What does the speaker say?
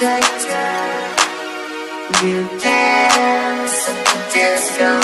tight. You dance, dance, go.